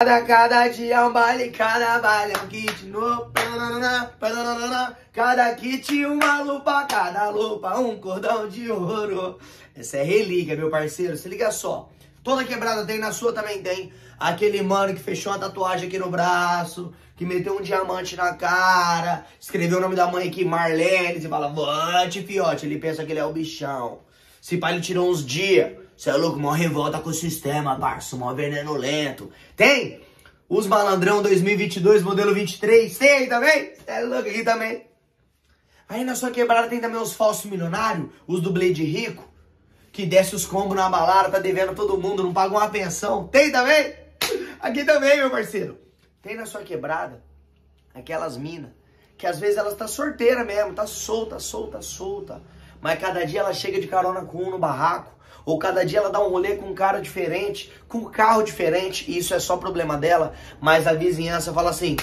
Cada, cada dia é um baile, cada baile é um kit novo. Cada kit uma lupa, cada lupa um cordão de ouro. Essa é relíquia, meu parceiro. Se liga só. Toda quebrada tem, na sua também tem. Aquele mano que fechou uma tatuagem aqui no braço, que meteu um diamante na cara, escreveu o nome da mãe aqui, Marlene, você fala, vote, fiote. Ele pensa que ele é o bichão. Se pai ele tirou uns dias. Você é louco, mó revolta com o sistema, parça, mó veneno lento. Tem? Os malandrão 2022, modelo 23, tem também? Você é louco aqui também. Aí na sua quebrada tem também os falsos milionários, os do Blade Rico, que desce os combos na balada, tá devendo todo mundo, não paga uma pensão. Tem também? Aqui também, meu parceiro. Tem na sua quebrada aquelas minas, que às vezes elas tá sorteira mesmo, tá solta, solta, solta. Mas cada dia ela chega de carona com um no barraco, ou cada dia ela dá um rolê com um cara diferente, com um carro diferente, e isso é só problema dela, mas a vizinhança fala assim,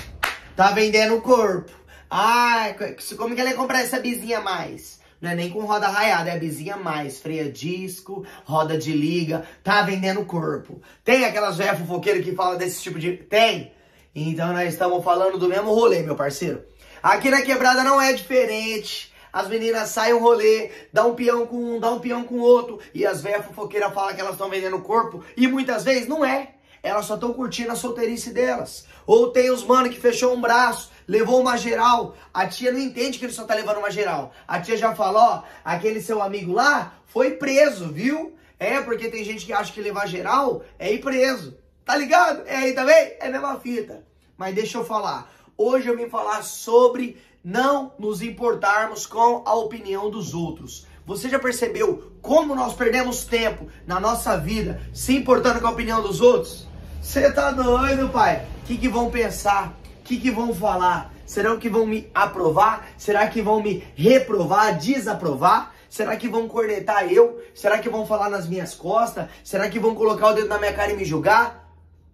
tá vendendo o corpo. Ah, como que ela ia comprar essa bizinha mais? Não é nem com roda raiada, é bizinha mais. Freia disco, roda de liga, tá vendendo o corpo. Tem aquelas velhas fofoqueiras que falam desse tipo de... Tem? Então nós estamos falando do mesmo rolê, meu parceiro. Aqui na quebrada não é diferente as meninas saem um rolê, dá um peão com um, dá um peão com outro, e as velhas fofoqueiras falam que elas estão vendendo o corpo, e muitas vezes não é. Elas só estão curtindo a solteirice delas. Ou tem os mano que fechou um braço, levou uma geral. A tia não entende que ele só tá levando uma geral. A tia já falou, ó, aquele seu amigo lá foi preso, viu? É, porque tem gente que acha que levar geral é ir preso. Tá ligado? É aí também? É a mesma fita. Mas deixa eu falar. Hoje eu vim falar sobre não nos importarmos com a opinião dos outros. Você já percebeu como nós perdemos tempo na nossa vida se importando com a opinião dos outros? Você tá doido, pai? O que, que vão pensar? O que, que vão falar? Será que vão me aprovar? Será que vão me reprovar, desaprovar? Será que vão cornetar eu? Será que vão falar nas minhas costas? Será que vão colocar o dedo na minha cara e me julgar?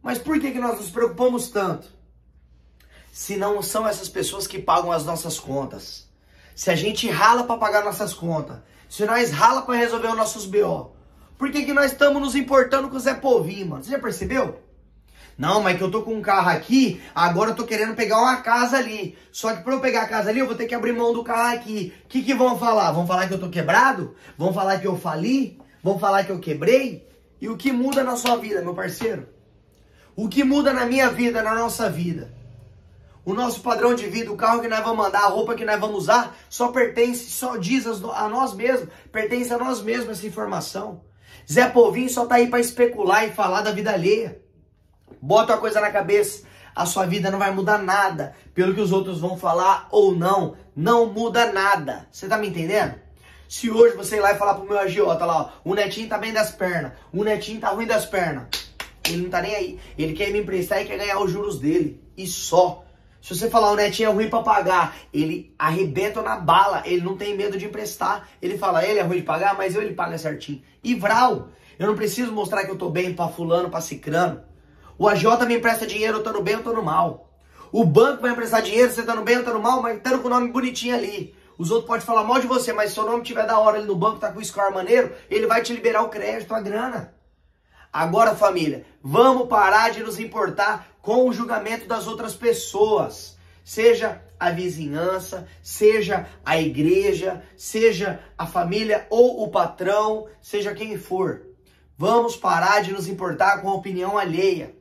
Mas por que, que nós nos preocupamos tanto? Se não são essas pessoas que pagam as nossas contas. Se a gente rala para pagar nossas contas, se nós rala para resolver os nossos BO, por que, que nós estamos nos importando com o Zé Povinho, mano? Você já percebeu? Não, mas que eu tô com um carro aqui, agora eu tô querendo pegar uma casa ali. Só que para eu pegar a casa ali, eu vou ter que abrir mão do carro aqui. O que, que vão falar? Vão falar que eu tô quebrado? Vão falar que eu fali? Vão falar que eu quebrei? E o que muda na sua vida, meu parceiro? O que muda na minha vida, na nossa vida? O nosso padrão de vida, o carro que nós vamos andar, a roupa que nós vamos usar, só pertence, só diz a nós mesmos, pertence a nós mesmos essa informação. Zé Povinho só tá aí para especular e falar da vida alheia. Bota uma coisa na cabeça, a sua vida não vai mudar nada, pelo que os outros vão falar ou não, não muda nada. Você tá me entendendo? Se hoje você ir lá e falar pro meu agiota lá, ó, o netinho tá bem das pernas, o netinho tá ruim das pernas, ele não tá nem aí. Ele quer me emprestar e quer ganhar os juros dele. E só. Se você falar o netinho é ruim para pagar, ele arrebenta na bala, ele não tem medo de emprestar. Ele fala, ele é ruim de pagar, mas eu ele paga certinho. E vral, eu não preciso mostrar que eu tô bem para fulano, para cicrano. O AJ me empresta dinheiro, eu tô no bem, eu tô no mal. O banco vai emprestar dinheiro, você tá no bem, eu tô no mal, mas estando com o nome bonitinho ali. Os outros podem falar mal de você, mas se seu nome tiver da hora ali no banco, tá com o score maneiro, ele vai te liberar o crédito, a grana. Agora, família, vamos parar de nos importar com o julgamento das outras pessoas. Seja a vizinhança, seja a igreja, seja a família ou o patrão, seja quem for. Vamos parar de nos importar com a opinião alheia.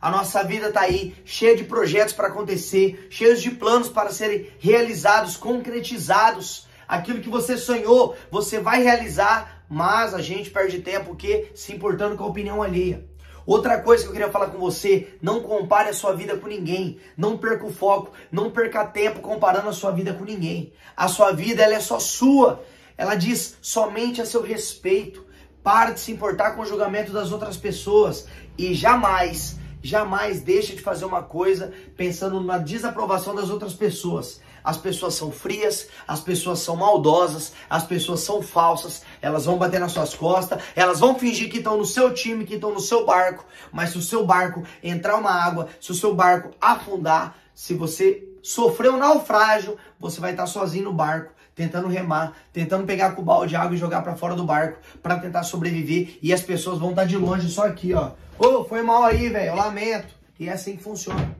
A nossa vida está aí, cheia de projetos para acontecer, cheios de planos para serem realizados, concretizados. Aquilo que você sonhou, você vai realizar mas a gente perde tempo o quê? Se importando com a opinião alheia. Outra coisa que eu queria falar com você, não compare a sua vida com ninguém. Não perca o foco, não perca tempo comparando a sua vida com ninguém. A sua vida ela é só sua. Ela diz somente a seu respeito. Para de se importar com o julgamento das outras pessoas e jamais, jamais deixe de fazer uma coisa pensando na desaprovação das outras pessoas as pessoas são frias, as pessoas são maldosas, as pessoas são falsas, elas vão bater nas suas costas, elas vão fingir que estão no seu time, que estão no seu barco, mas se o seu barco entrar uma água, se o seu barco afundar, se você sofrer um naufrágio, você vai estar sozinho no barco, tentando remar, tentando pegar com o balde de água e jogar para fora do barco para tentar sobreviver e as pessoas vão estar de longe só aqui, ó. Ô, oh, foi mal aí, velho, lamento. E é assim que funciona.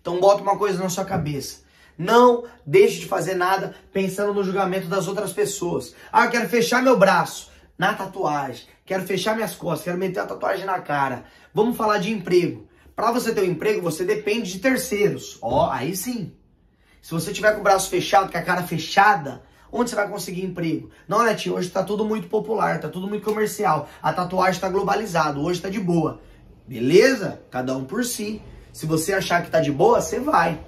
Então bota uma coisa na sua cabeça. Não deixe de fazer nada pensando no julgamento das outras pessoas. Ah, quero fechar meu braço na tatuagem. Quero fechar minhas costas, quero meter a tatuagem na cara. Vamos falar de emprego. Para você ter um emprego, você depende de terceiros. Ó, aí sim. Se você tiver com o braço fechado, com a cara fechada, onde você vai conseguir emprego? Não, Netinho, hoje tá tudo muito popular, tá tudo muito comercial. A tatuagem tá globalizada, hoje tá de boa. Beleza? Cada um por si. Se você achar que tá de boa, você vai.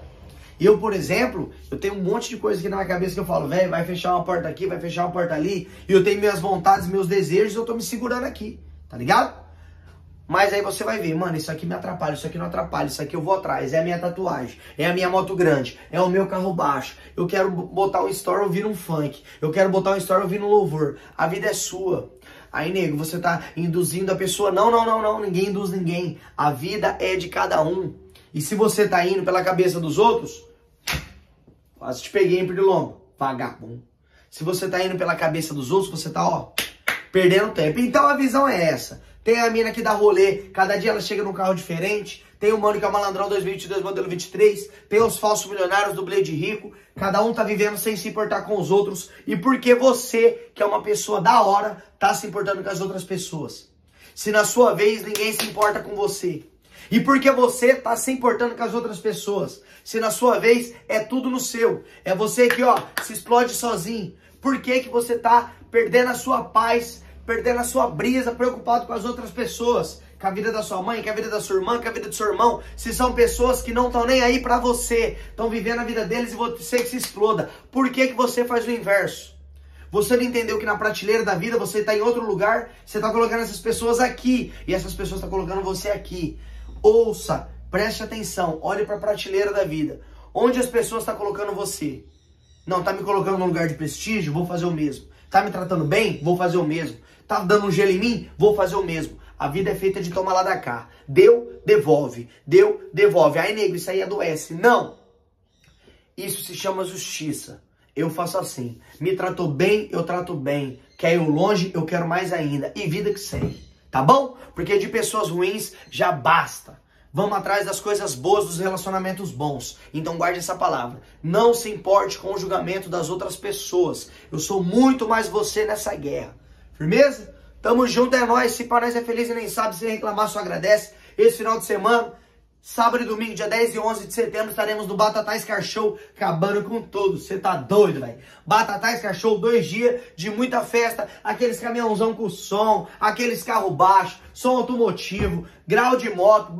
Eu, por exemplo, eu tenho um monte de coisa aqui na minha cabeça que eu falo, velho, vai fechar uma porta aqui, vai fechar uma porta ali, e eu tenho minhas vontades, meus desejos, eu tô me segurando aqui, tá ligado? Mas aí você vai ver, mano, isso aqui me atrapalha, isso aqui não atrapalha, isso aqui eu vou atrás, é a minha tatuagem, é a minha moto grande, é o meu carro baixo, eu quero botar um story ouvir um funk, eu quero botar um story ouvir um louvor, a vida é sua. Aí, nego, você tá induzindo a pessoa, não, não, não, não, ninguém induz ninguém, a vida é de cada um. E se você tá indo pela cabeça dos outros, quase te peguei em pernilongo, vagabundo. Se você tá indo pela cabeça dos outros, você tá, ó, perdendo tempo. Então a visão é essa. Tem a mina que dá rolê, cada dia ela chega num carro diferente. Tem o mano que é o malandrão 2022, modelo 23. Tem os falsos milionários do Blade Rico. Cada um tá vivendo sem se importar com os outros. E porque você, que é uma pessoa da hora, tá se importando com as outras pessoas. Se na sua vez ninguém se importa com você. E porque você está se importando com as outras pessoas. Se na sua vez é tudo no seu. É você que, ó, se explode sozinho. Por que, que você está perdendo a sua paz, perdendo a sua brisa, preocupado com as outras pessoas? Com a vida da sua mãe, com a vida da sua irmã, com a vida do seu irmão. Se são pessoas que não estão nem aí para você, estão vivendo a vida deles e você que se exploda. Por que, que você faz o inverso? Você não entendeu que na prateleira da vida você está em outro lugar, você está colocando essas pessoas aqui e essas pessoas estão colocando você aqui. Ouça, preste atenção, olhe para a prateleira da vida. Onde as pessoas estão tá colocando você? Não, tá me colocando num lugar de prestígio? Vou fazer o mesmo. Tá me tratando bem? Vou fazer o mesmo. Tá dando um gelo em mim? Vou fazer o mesmo. A vida é feita de tomar lá da cá. Deu, devolve. Deu, devolve. Aí, nego, isso aí adoece. Não. Isso se chama justiça. Eu faço assim. Me tratou bem, eu trato bem. Quer ir longe, eu quero mais ainda. E vida que segue. Tá bom? Porque de pessoas ruins já basta. Vamos atrás das coisas boas, dos relacionamentos bons. Então guarde essa palavra. Não se importe com o julgamento das outras pessoas. Eu sou muito mais você nessa guerra. Firmeza? Tamo junto, é nóis. Se para nós é feliz e nem sabe, se reclamar, só agradece. Esse final de semana Sábado e domingo, dia 10 e 11 de setembro, estaremos no Batatais Car Show, acabando com tudo. Você tá doido, velho? Batatais Car Show, dois dias de muita festa, aqueles caminhãozão com som, aqueles carro baixo, som automotivo, grau de moto,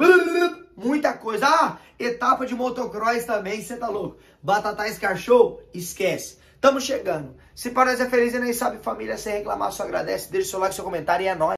muita coisa. Ah, etapa de motocross também, você tá louco? Batatais Car Show, esquece. Tamo chegando. Se parece é feliz e nem sabe, família, sem reclamar, só agradece. Deixa seu like, seu comentário e é nóis.